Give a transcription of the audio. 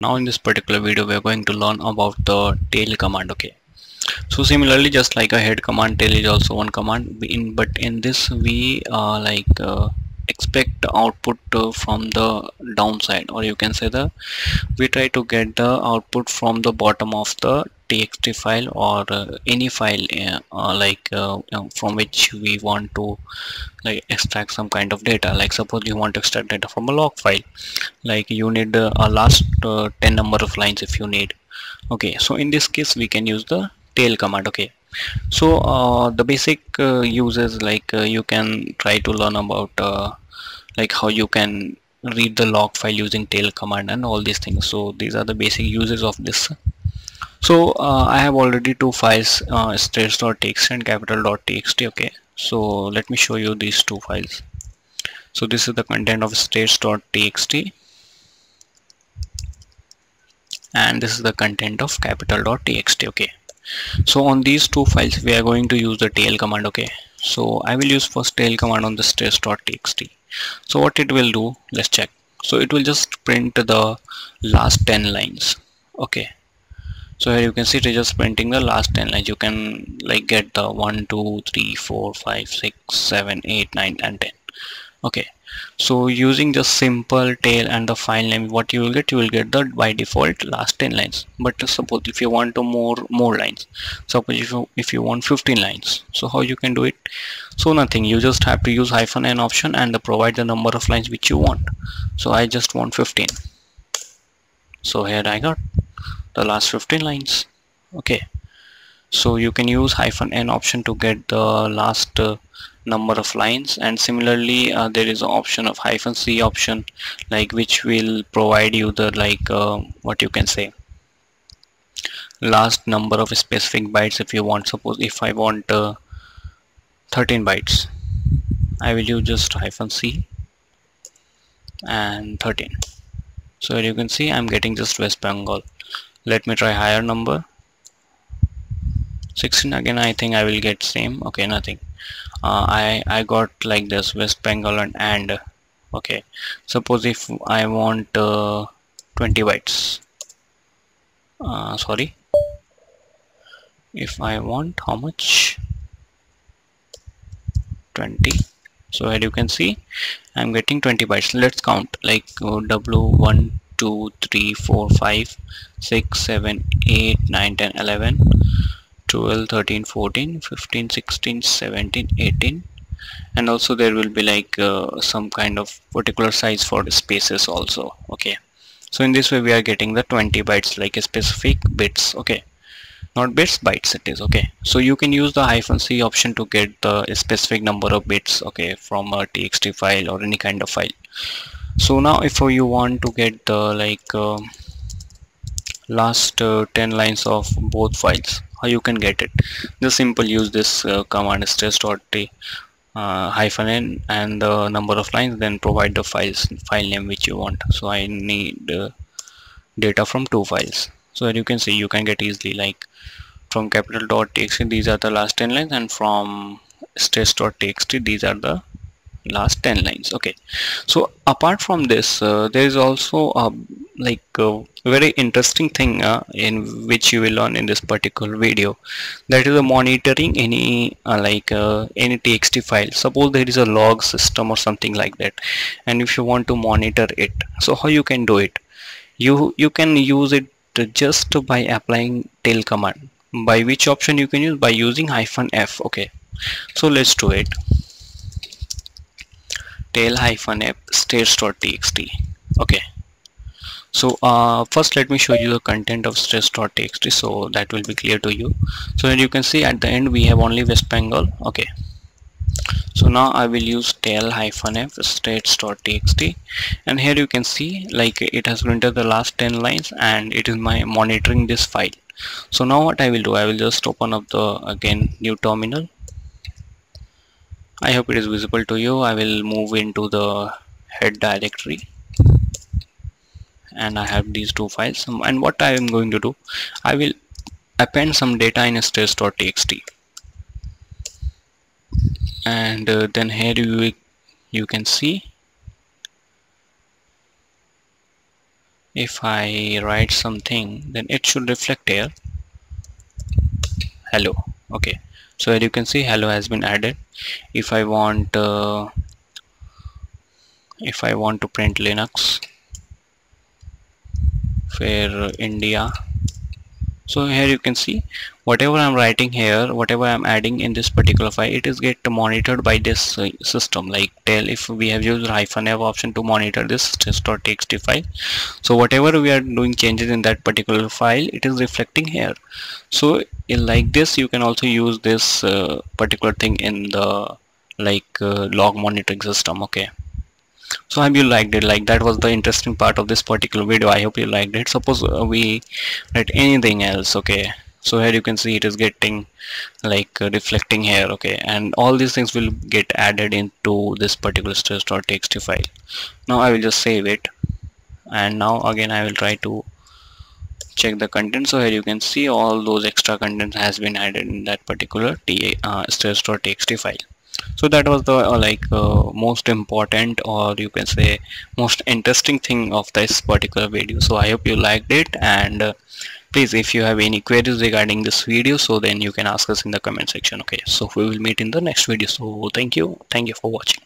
now in this particular video we are going to learn about the tail command okay? So similarly just like a head command tail is also one command. In but in this we uh, like uh, expect output uh, from the downside or you can say the we try to get the output from the bottom of the txt file or uh, any file uh, uh like uh, from which we want to like extract some kind of data. Like suppose you want to extract data from a log file. Like you need uh, a last 10 number of lines if you need. Okay so in this case we can use the tail command okay? So uh, the basic uh, uses like uh, you can try to learn about like how you can read the log file using tail command and all these things. So these are the basic uses of this so uh, I have already two files uh, states.txt and capital.txt okay? So let me show you these two files. So this is the content of states.txt and this is the content of capital.txt okay? So on these two files we are going to use the tail command okay? So I will use first tail command on the states.txt so what it will do let's check. So it will just print the last 10 lines okay so here you can see it is just printing the last 10 lines. You can like get the 1 2 3 4 5 6 7 8 9 and 10 okay. So using just simple tail and the file name what you will get? You will get the by default last 10 lines. But suppose if you want to more more lines. Suppose if you if you want 15 lines. So how you can do it? So nothing. You just have to use hyphen n option and provide the number of lines which you want. So I just want 15 so here I got the last 15 lines. Okay. So you can use hyphen n option to get the last uh, number of lines. And similarly uh, there is an option of hyphen c option like which will provide you the like uh, what you can say. Last number of specific bytes if you want. Suppose if I want uh, 13 bytes I will use just hyphen c and 13 so you can see I'm getting just West Bengal let me try higher number. 16 again I think I will get same. Okay nothing. Uh, I I got like this West Bengal and, and okay. Suppose if I want uh, 20 bytes. Uh, sorry. If I want how much? 20 so here you can see I'm getting 20 bytes. Let's count. Like uh, W1 2 3 4 5 6 7 8 9 10 11 12 13 14 15 16 17 18 and also there will be like uh, some kind of particular size for the spaces also okay? So in this way we are getting the 20 bytes like a specific bits okay? Not bits bytes it is okay? So you can use the hyphen c option to get the specific number of bits okay from a txt file or any kind of file so now if you want to get the like uh, last uh, 10 lines of both files how you can get it? Just simple use this uh, command stress.t uh, hyphen n and the number of lines then provide the files file name which you want. So I need uh, data from two files. So you can see you can get easily like from capital.txt these are the last 10 lines and from states.txt these are the last 10 lines okay. So apart from this uh, there is also a like a very interesting thing uh, in which you will learn in this particular video. That is a monitoring any uh, like uh, any txt file. Suppose there is a log system or something like that and if you want to monitor it so how you can do it? You you can use it just by applying tail command. By which option you can use? By using hyphen f okay. So let's do it tail hyphen f states.txt okay. So uh, first let me show you the content of states.txt so that will be clear to you. So you can see at the end we have only West Bengal. Okay. So now I will use tail hyphen f states.txt and here you can see like it has printed the last 10 lines and it is my monitoring this file. So now what I will do I will just open up the again new terminal I hope it is visible to you. I will move into the head directory. And I have these two files. And what I am going to do I will append some data in states.txt and uh, then here you you can see if I write something then it should reflect here. Hello. Okay. So as you can see hello has been added if I want uh, if I want to print Linux for India so here you can see whatever I'm writing here whatever I'm adding in this particular file it is get monitored by this uh, system. Like tell if we have used hyphen f option to monitor this test.txt file. So whatever we are doing changes in that particular file it is reflecting here. So in like this you can also use this uh, particular thing in the like uh, log monitoring system okay so I hope you liked it? Like that was the interesting part of this particular video. I hope you liked it. Suppose uh, we write anything else okay? So here you can see it is getting like uh, reflecting here okay? And all these things will get added into this particular states.txt file. Now I will just save it. And now again I will try to check the content so here you can see all those extra content has been added in that particular uh, states.txt file so that was the uh, like uh, most important or you can say most interesting thing of this particular video. So i hope you liked it and uh, please if you have any queries regarding this video so then you can ask us in the comment section okay? So we will meet in the next video. So thank you. Thank you for watching